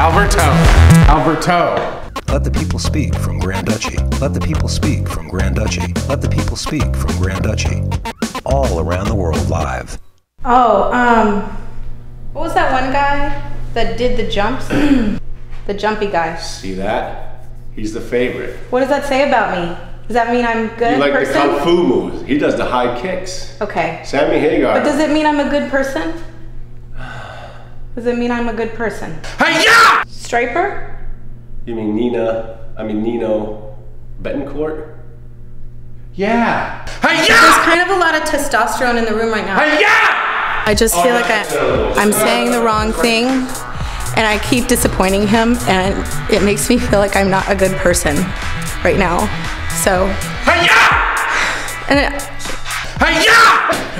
Alberto. Alberto. Let the people speak from Grand Duchy. Let the people speak from Grand Duchy. Let the people speak from Grand Duchy. All around the world live. Oh, um, what was that one guy that did the jumps? the jumpy guy. See that? He's the favorite. What does that say about me? Does that mean I'm good You like person? the kung fu moves. He does the high kicks. Okay. Sammy Hagar. But does it mean I'm a good person? Does it mean I'm a good person? Hiya! Stryper? you mean Nina? I mean Nuno Bettencourt? Yeah. There's kind of a lot of testosterone in the room right now. Hiya! I just feel like I, I'm saying the wrong thing and I keep disappointing him and it makes me feel like I'm not a good person right now. So, Hiya! and it, Hiya!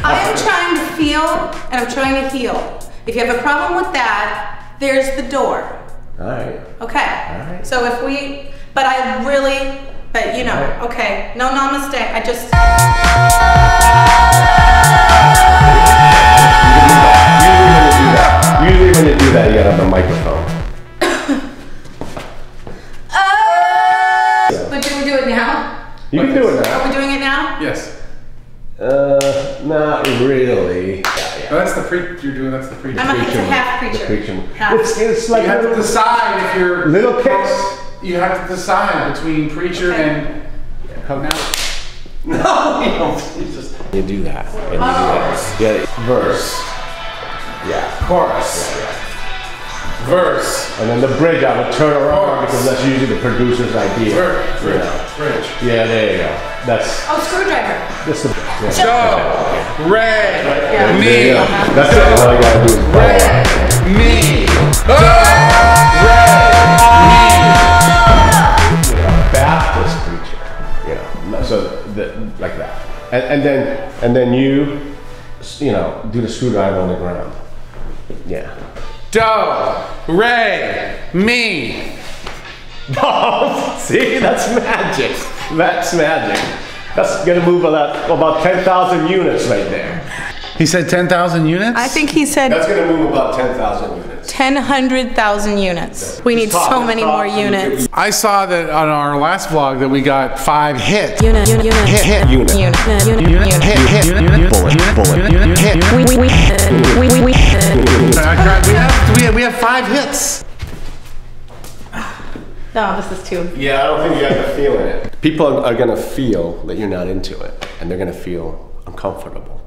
I am trying to feel and I'm trying to heal. If you have a problem with that, there's the door. Alright. Okay. All right. So if we, but I really, but you know, okay, no namaste. I just. Usually when you do that, you gotta have a microphone. But do we do it now? You can do it now. Are we doing it now? Yes. Uh, not really. Oh, that's the pre. You're doing. That's the pre. I'm a, it's a half The preacher. preaching. Half. It's, it's like You have to decide if you're Little kicks. You have to decide between preacher Okay. and. Come now. No, you don't. You just you do that. And you do that. Oh. Yeah, verse. Yeah. Chorus. Verse. And then the bridge, I would turn around because that's usually the producer's idea. Verse. Bridge. Yeah. Bridge. Yeah, there you go. That's Oh, screwdriver. that's the. Yeah. Go. Ray. Yeah. Me. Yeah, That's it. All you gotta do is Ray. Me. Oh! Baptist preacher. You know, so the, like that. And, and then and then you, you know, do the screwdriver on the ground. Yeah. Do. Ray. Me. Oh, see, that's magic. That's magic. That's gonna move about about ten thousand units right there. He said 10,000 units? I think he said That's gonna move about ten thousand units. 10, 100,000 units. We need so many more units. I saw that on our last vlog that we got five hits. Unit, unit, unit, Hit, hit, Unit. unit, unit, unit, Unit, unit. hit, hit, unit, unit, Bullet, unit, bullet. No, this is too. Yeah, I don't think you have to feel it. People are, are gonna feel that you're not into it, and they're gonna feel uncomfortable.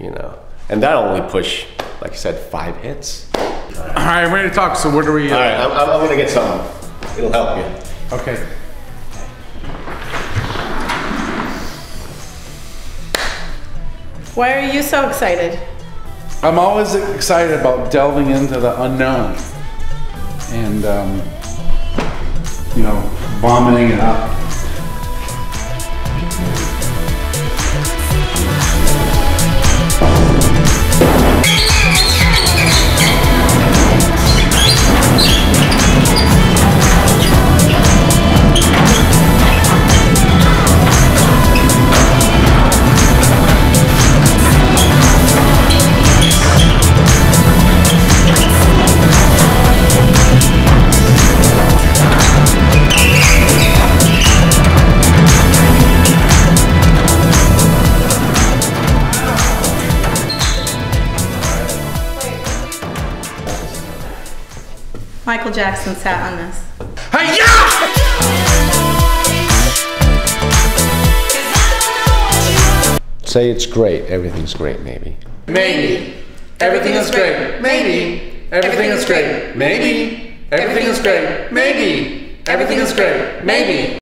You know, and that'll only push, like I said, five hits. All right, I'm ready to talk. So what are we? All right, I'm, I'm, I'm gonna get something. It'll help you. Okay. Why are you so excited? I'm always excited about delving into the unknown and, um, you know, vomiting it up. Michael Jackson sat on this. Hiya! Say it's great. Everything's great, maybe. Maybe. Everything is great. Maybe. Everything is great. Maybe. Everything is great. Maybe. Everything is great. Maybe.